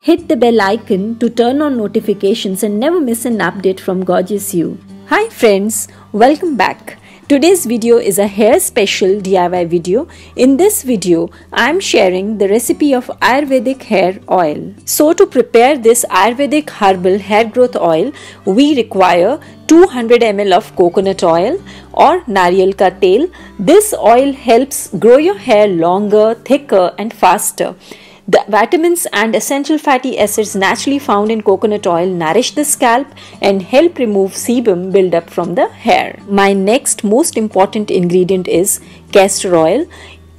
Hit the bell icon to turn on notifications and never miss an update from Gorgeous You. Hi friends, welcome back. Today's video is a hair special DIY video. In this video, I am sharing the recipe of Ayurvedic hair oil. So to prepare this Ayurvedic herbal hair growth oil, we require 200 ml of coconut oil or nariyal ka tel. This oil helps grow your hair longer, thicker and faster. The vitamins and essential fatty acids naturally found in coconut oil nourish the scalp and help remove sebum buildup from the hair. My next most important ingredient is castor oil.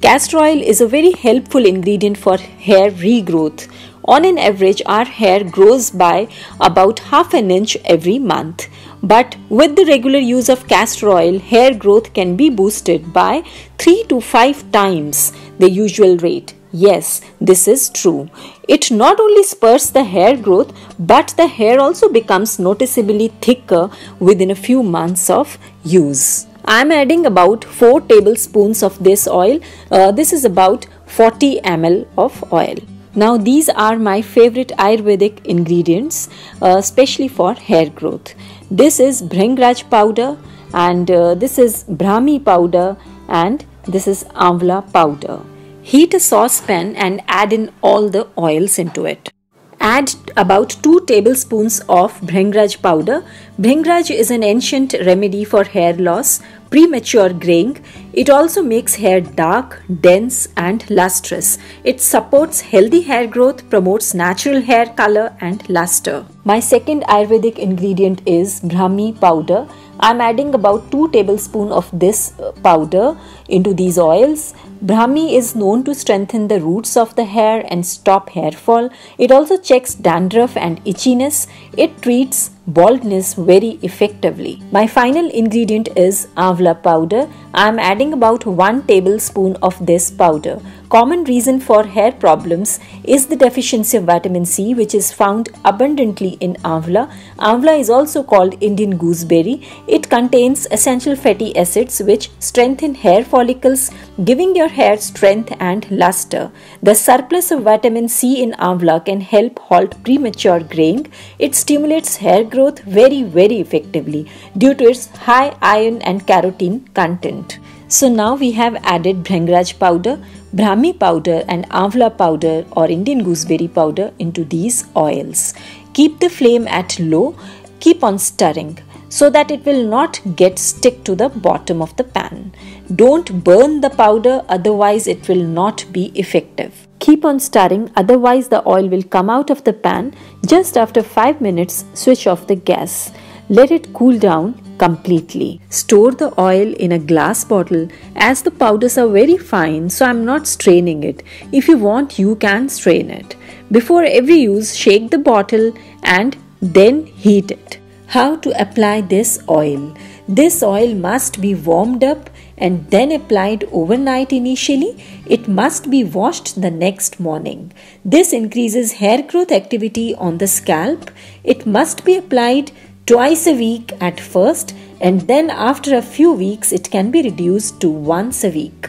Castor oil is a very helpful ingredient for hair regrowth. On an average, our hair grows by about half an inch every month. But with the regular use of castor oil, hair growth can be boosted by 3 to 5 times the usual rate. Yes, this is true. It not only spurs the hair growth, but the hair also becomes noticeably thicker within a few months of use. I am adding about 4 tablespoons of this oil. Uh, this is about 40 ml of oil. Now these are my favorite Ayurvedic ingredients, uh, especially for hair growth. This is Bhringraj powder and uh, this is Brahmi powder and this is Amla powder. Heat a saucepan and add in all the oils into it. Add about 2 tablespoons of Bhringraj powder. Bhringraj is an ancient remedy for hair loss, premature graying. It also makes hair dark, dense and lustrous. It supports healthy hair growth, promotes natural hair color and luster. My second Ayurvedic ingredient is Brahmi powder. I'm adding about 2 tablespoon of this uh, powder into these oils. Brahmi is known to strengthen the roots of the hair and stop hair fall. It also checks dandruff and itchiness. It treats baldness very effectively. My final ingredient is Amla powder. I am adding about 1 tablespoon of this powder. Common reason for hair problems is the deficiency of vitamin C which is found abundantly in Amla. Amla is also called Indian gooseberry. It contains essential fatty acids which strengthen hair follicles giving your hair strength and luster. The surplus of vitamin C in Amla can help halt premature graying. It stimulates hair growth very very effectively due to its high iron and carotene content. So now we have added Bhringraj powder Brahmi powder and Amla powder or Indian gooseberry powder into these oils. Keep the flame at low, keep on stirring so that it will not get stick to the bottom of the pan. Don't burn the powder otherwise it will not be effective. Keep on stirring otherwise the oil will come out of the pan. Just after 5 minutes switch off the gas. Let it cool down completely. Store the oil in a glass bottle as the powders are very fine so I'm not straining it. If you want you can strain it. Before every use shake the bottle and then heat it. How to apply this oil? This oil must be warmed up and then applied overnight initially. It must be washed the next morning. This increases hair growth activity on the scalp. It must be applied twice a week at first, and then after a few weeks, it can be reduced to once a week.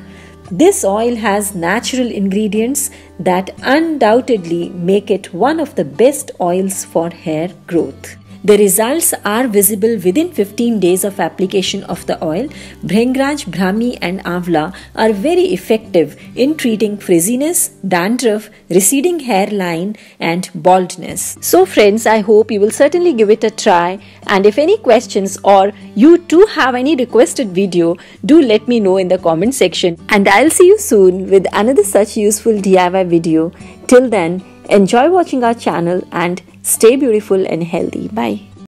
This oil has natural ingredients that undoubtedly make it one of the best oils for hair growth. The results are visible within 15 days of application of the oil. Bhringraj, Brahmi and Amla are very effective in treating frizziness, dandruff, receding hairline and baldness. So friends, I hope you will certainly give it a try and if any questions or you too have any requested video, do let me know in the comment section and I'll see you soon with another such useful DIY video. Till then, enjoy watching our channel and Stay beautiful and healthy. Bye.